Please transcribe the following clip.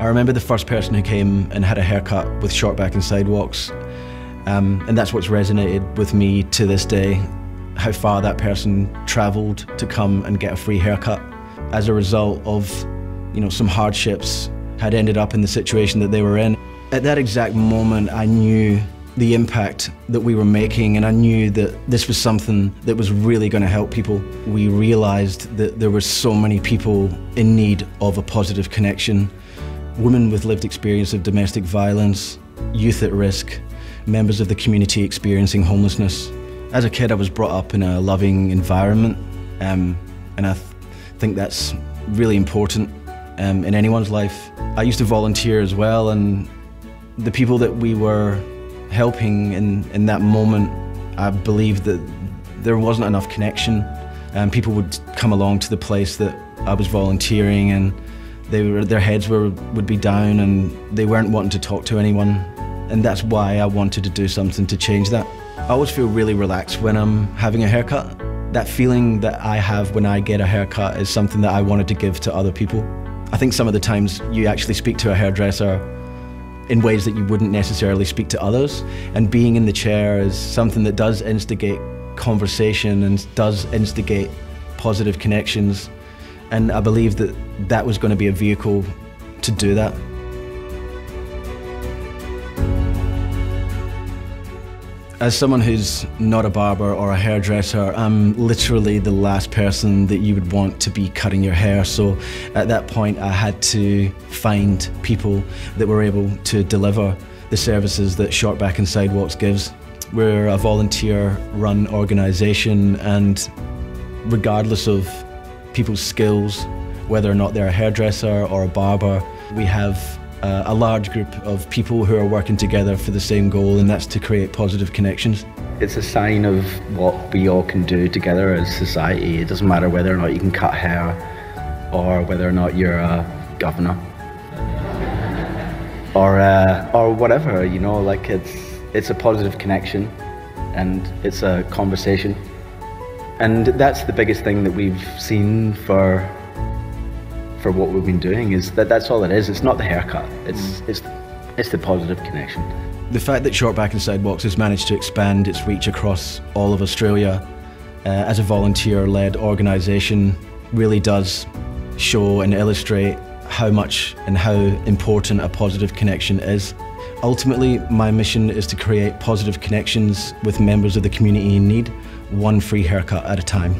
I remember the first person who came and had a haircut with short back and sidewalks, um, and that's what's resonated with me to this day. How far that person travelled to come and get a free haircut as a result of, you know, some hardships had ended up in the situation that they were in. At that exact moment, I knew the impact that we were making, and I knew that this was something that was really going to help people. We realised that there were so many people in need of a positive connection women with lived experience of domestic violence, youth at risk, members of the community experiencing homelessness. As a kid, I was brought up in a loving environment, um, and I th think that's really important um, in anyone's life. I used to volunteer as well, and the people that we were helping in, in that moment, I believed that there wasn't enough connection. Um, people would come along to the place that I was volunteering and they were, their heads were, would be down and they weren't wanting to talk to anyone. And that's why I wanted to do something to change that. I always feel really relaxed when I'm having a haircut. That feeling that I have when I get a haircut is something that I wanted to give to other people. I think some of the times you actually speak to a hairdresser in ways that you wouldn't necessarily speak to others. And being in the chair is something that does instigate conversation and does instigate positive connections. And I believe that that was going to be a vehicle to do that. As someone who's not a barber or a hairdresser, I'm literally the last person that you would want to be cutting your hair. So at that point, I had to find people that were able to deliver the services that Short Back and Sidewalks gives. We're a volunteer run organisation, and regardless of people's skills, whether or not they're a hairdresser or a barber, we have uh, a large group of people who are working together for the same goal, and that's to create positive connections. It's a sign of what we all can do together as society. It doesn't matter whether or not you can cut hair or whether or not you're a governor or uh, or whatever. You know, like it's it's a positive connection and it's a conversation, and that's the biggest thing that we've seen for for what we've been doing is that that's all it is. It's not the haircut. It's mm. it's it's the positive connection. The fact that Short Back and Sidewalks has managed to expand its reach across all of Australia uh, as a volunteer-led organisation really does show and illustrate how much and how important a positive connection is. Ultimately, my mission is to create positive connections with members of the community in need, one free haircut at a time.